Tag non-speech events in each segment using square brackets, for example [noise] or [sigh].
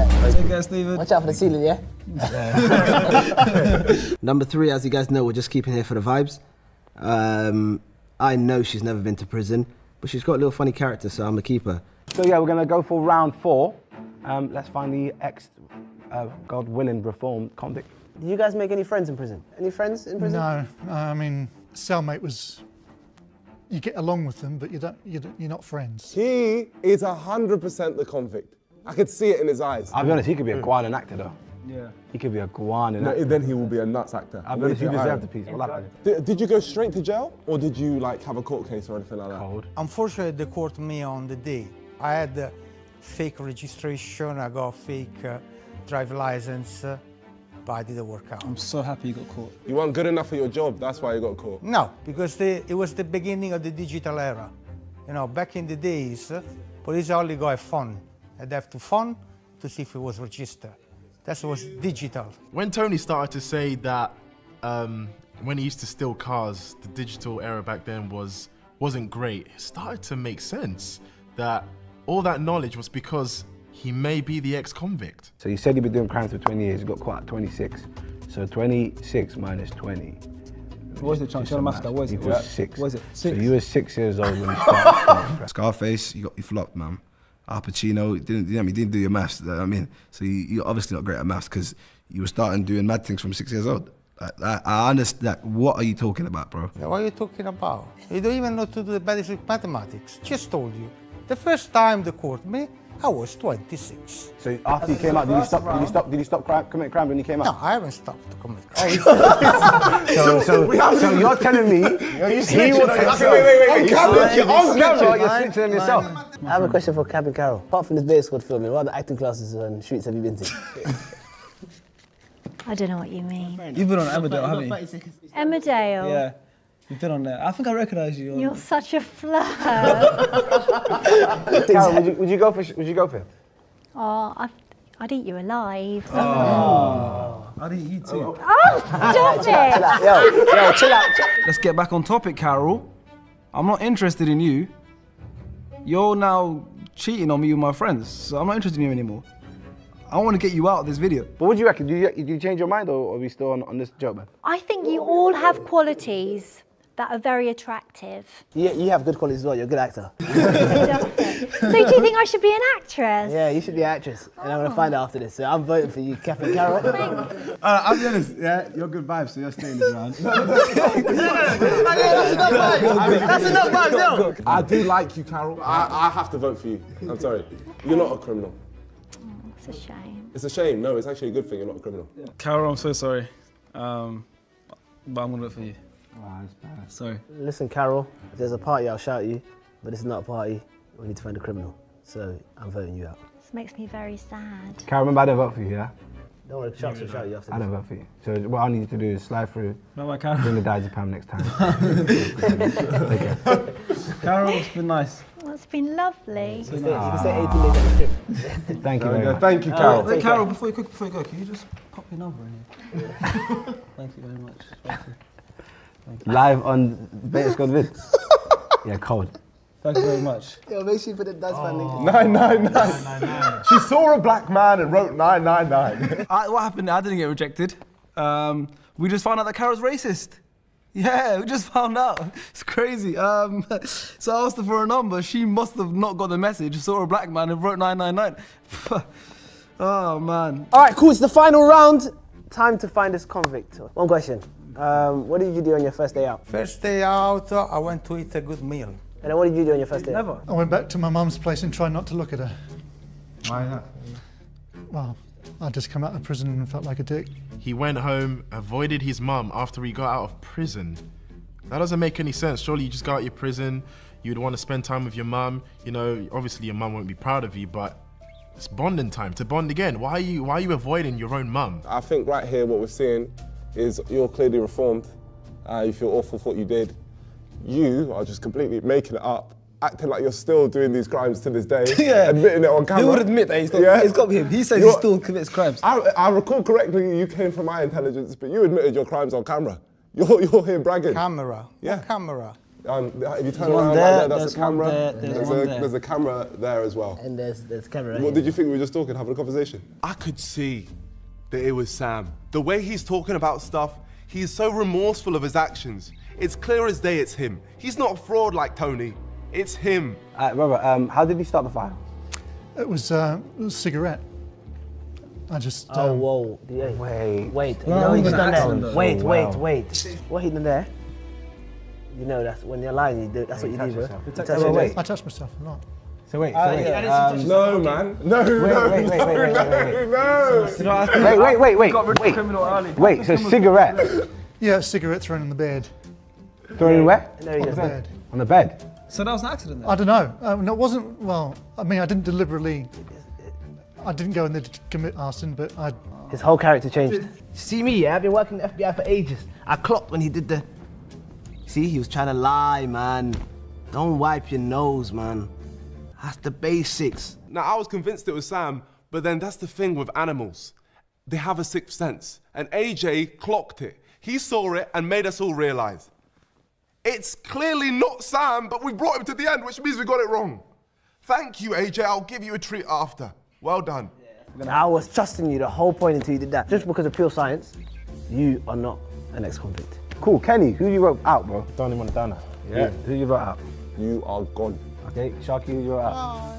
Yeah. Take care, Stephen. Watch out for the ceiling, yeah? [laughs] Number three, as you guys know, we're just keeping here for the vibes. Um, I know she's never been to prison, but she's got a little funny character, so I'm a keeper. So yeah, we're gonna go for round four. Um, let's find the ex, uh, God willing, reformed convict. Did you guys make any friends in prison? Any friends in prison? No, I mean, cellmate was. You get along with them, but you don't. You don't you're not friends. He is 100% the convict. I could see it in his eyes. I'll be honest, he could be a guan actor though. Yeah. He could be a guan No, actor. then he will be a nuts actor. I'll be honest, he deserved the piece. Well, like. Did, did you go straight to jail, or did you like have a court case or anything like that? cold. Unfortunately, they caught me on the day. I had uh, fake registration, I got fake uh, driver license, uh, but I didn't work out. I'm so happy you got caught. You weren't good enough for your job. That's why you got caught. No, because the, it was the beginning of the digital era. You know, back in the days, uh, police only got a phone. I'd have to phone to see if it was registered. That was digital. When Tony started to say that um, when he used to steal cars, the digital era back then was wasn't great. It started to make sense that all that knowledge was because he may be the ex-convict. So you said you've been doing crimes for 20 years. You got caught at 26. So 26 minus 20. What was the chance? You're a master. What is it? Equals Yeah. six. What is it? So you were six years old when you started. [laughs] Scarface, you got you flopped, man. Al Pacino, you didn't you know, I mean, you didn't do your maths. I mean, so you, you're obviously not great at maths because you were starting doing mad things from six years old. Like, I, I understand. Like, what are you talking about, bro? What are you talking about? You don't even know to do the basic mathematics. Just told you. The first time they caught me, I was 26. So after you came out, did you stop? Did you stop? Did you stop crime, committing crime when you came out? No. I haven't stopped to commit crimes. [laughs] So, so, so you're telling me [laughs] he will take Okay, wait, wait, wait. You Camera, switch- you're you on switch camera. You're switching them yourself. I have a question for Cap Carroll. Apart from this Beta Squad filming, what other acting classes and shoots have you been to? [laughs] I don't know what you mean. You've been on Emmerdale, haven't you? Emmerdale. Yeah. You've been on there. I think I recognise you. You're such a flirt. [laughs] Carol, would you, would you go for? Would you go for him? oh, I've, I'd eat you alive. Oh. oh, I'd eat you too. Oh, oh stop [laughs] it! Yo, yo, chill out. Let's get back on topic, Carol. I'm not interested in you. You're now cheating on me with my friends, so I'm not interested in you anymore. I want to get you out of this video. But what do you reckon? Do you, do you change your mind, or are we still on, on this joke, man? I think you all have qualities that are very attractive. You, you have good qualities as well. You're a good actor. [laughs] [laughs] so do you think I should be an actress? Yeah, you should be an actress. And I'm going to find out after this. So I'm voting for you, Cap and Carol. Uh, I'll be honest, yeah, you're good vibes, so you're staying this round. [laughs] That's enough vibes, yo. I do like you, Carol. I, I have to vote for you. I'm sorry. You're not a criminal. It's a shame. It's a shame. No, it's actually a good thing you're not a criminal. Carol, I'm so sorry. Um, but I'm going to vote for you. Sorry. Listen, Carol, if there's a party, I'll shout you. But this is not a party. We need to find a criminal. So I'm voting you out. This makes me very sad. Carol, remember I don't vote for you, yeah? Don't worry, Sharks will shout you after I this. don't vote for you. So what I need you to do is slide through, Bye bye, Carol. bring the diazepam next time. [laughs] okay. Carol, it's been nice. Well, it's been lovely. You can stay, you can stay 18 days on the trip. Thank you very much. Thank you, Carol. Oh, hey, Carol, before you, cook, before you go, can you just pop your number in here? [laughs] Thank you very much. Thank you. Live on Beta Squad vid. [laughs] yeah, cold. Thank you very much. [laughs] Yo, make sure you put the dice fan link. 999. She saw a black man and wrote 999. [laughs] I, what happened? I didn't get rejected. Um, we just found out that Carol's racist. Yeah, we just found out. It's crazy. Um, [laughs] so I asked her for a number. She must have not got the message. Saw a black man and wrote 999. oh man. All right, cool. It's the final round. Time to find this convict. One question. Um, what did you do on your first day out? First day out, uh, I went to eat a good meal. And what did you do on your first day? out? Never. I went back to my mum's place and tried not to look at her. Why that? Well, I'd just come out of prison and felt like a dick. He went home, avoided his mum after he got out of prison. That doesn't make any sense. Surely you just got out of your prison, you'd want to spend time with your mum. You know, obviously your mum won't be proud of you, but it's bonding time to bond again. Why are you why are you avoiding your own mum? I think right here what we're seeing is you're clearly reformed. Uh, you feel awful for what you did. You are just completely making it up, acting like you're still doing these crimes to this day. [laughs] Yeah. Admitting it on camera. Who would admit that he's not, Yeah. it's got him. He says he You're- still commits crimes. I, I recall correctly, you came from my intelligence, but you admitted your crimes on camera. [laughs] You're, you're here bragging. Camera. Yeah. What camera? Um, if you turn There's one around there, right there, that's there's a one camera. there, there's there's, one a, there. there's a camera there as well. And there's there's camera. What here. did you think we were just talking, having a conversation? I could see that it was Sam. The way he's talking about stuff, he's so remorseful of his actions. It's clear as day it's him. He's not a fraud like Tony. It's him. Uh, Robert, um, how did he start the fire? It was, uh, it was a cigarette. I just. Oh, um, whoa. Yeah. Wait. Wait. You No, he's he's done an that. Wait, Oh, wait, wow. wait. What he done there? You know that's when you're lying. You do. That's what you do, bro. You touch I your waist. I touched myself a lot. So wait, Ah, so wait. yeah, I didn't see um, touch No, man. No, Wait, no, wait, wait, no, wait, wait, wait, no, no. Wait, wait, wait, wait, Got rid of the wait. criminal early. Wait, so cigarette Yeah, cigarette thrown in the bed. thrown in where? No, he On the bed. On the bed. So that was an accident then? I don't know. Um, no, it wasn't. Well, I mean, I didn't deliberately. I didn't go in there to commit arson, but I. His whole character changed. See me, yeah? I've been working in the FBI for ages. I clocked when he did the. See, he was trying to lie, man. Don't wipe your nose, man. That's the basics. Now, I was convinced it was Sam, but then that's the thing with animals. They have a sixth sense. And AJ clocked it. He saw it and made us all realize. It's clearly not Sam, but we brought him to the end, which means we got it wrong. Thank you, AJ. I'll give you a treat after. Well done. I was trusting you the whole point until you did that. Just because of pure science, you are not an ex-convict. Cool, Kenny, who you wrote out, bro? Donny Montana. Yeah. Who you wrote out? You are gone. Okay, Sharky, you're out?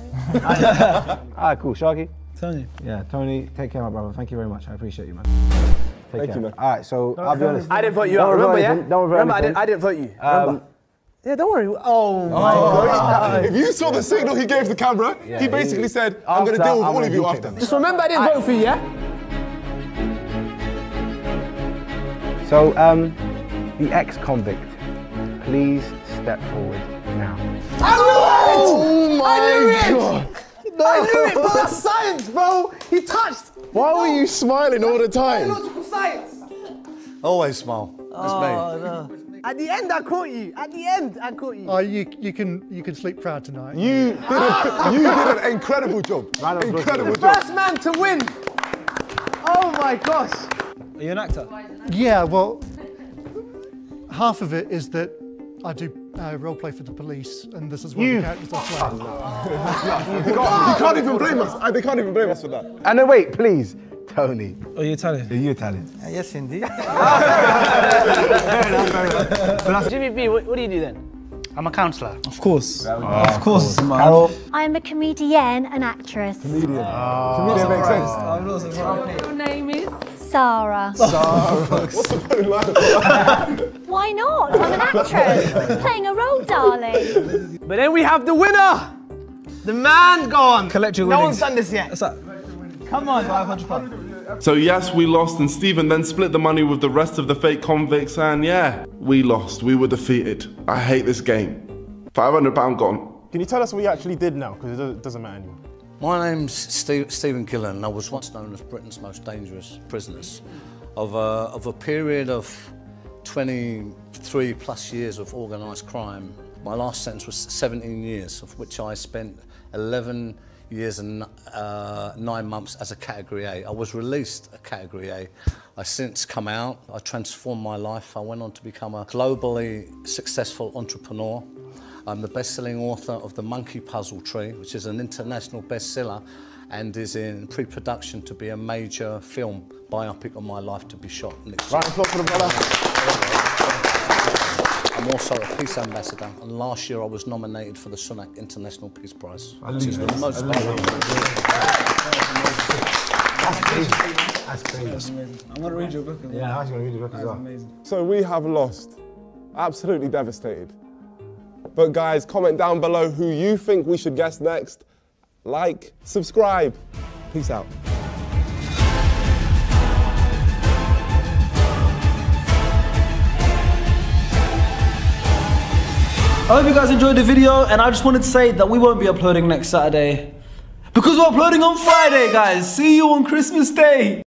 Alright, [laughs] cool, Sharky. Tony. Yeah, Tony, take care, of my brother. Thank you very much. I appreciate you, man. Take Thank care. you, man. All right, so I'll be honest. I didn't vote you Don't out. Remember, yeah? Don't reveal Remember, I didn't, I didn't vote you. Um, Yeah, don't worry. Oh my God. If you saw the signal he gave the camera, he basically he- said, I'm going to deal with I'm all of you after. it. Just remember, I didn't vote for you, yeah? So, um, the ex-convict, please step forward now. Oh my God. I knew it, but that's science, bro. He touched. Why were you smiling all the time? Biological science. Always smile. That's me. Oh, no. At the end, I caught you. At the end, I caught you. Oh, you, you can you can sleep proud tonight. You did, a, ah! you did an incredible job. Incredible job. First man to win. Oh my gosh. Are you an actor? Yeah, well, half of it is that I do uh, role play for the police, and this is one of the characters I play. You can't, you can't even blame us. They can't even blame us for that. And then wait, please, Tony. Are you Italian? Are you Italian? Uh, yes, indeed. [laughs] GVP, what, what do you do then? I'm a counselor. Of course. of course, man. Carol. I am a comedian and actress. Comedian. Comedian makes sense. I'm not surprised. Your name is? Sarah. Sarah. What's the phone line? Why not? I'm an actress. playing a role, darling. But then we have the winner. The man gone. Collect your winnings. No one's done this yet. That's that. Come on. 500 pounds. So, yes, we lost, and Stephen then split the money with the rest of the fake convicts, and yeah, we lost. We were defeated. I hate this game. £500 gone. Can you tell us what you actually did now? Because it doesn't- doesn't matter anymore. My name's Steve, Stephen Gillen, and I was once known as Britain's most dangerous prisoners. Of a, of a period of 23 plus years of organised crime, my last sentence was 17 years, of which I spent 11 years and uh, nine months as a Category A. I was released a Category A. I since come out, I transformed my life. I went on to become a globally successful entrepreneur. I'm the best-selling author of The Monkey Puzzle Tree, which is an international bestseller and is in pre-production to be a major film biopic on my life to be shot next year. Right, applause for the brother. I'm also a peace ambassador, and last year I was nominated for the Sunhak International Peace Prize, which is the most That's crazy. I'm gonna read your book. as well. Yeah, I was going to read the book as well. Amazing. So we have lost. Absolutely devastated. But guys, comment down below who you think we should guess next. Like, subscribe. Peace out. I hope you guys enjoyed the video, and I just wanted to say that we won't be uploading next Saturday because we're uploading on Friday, guys. See you on Christmas Day.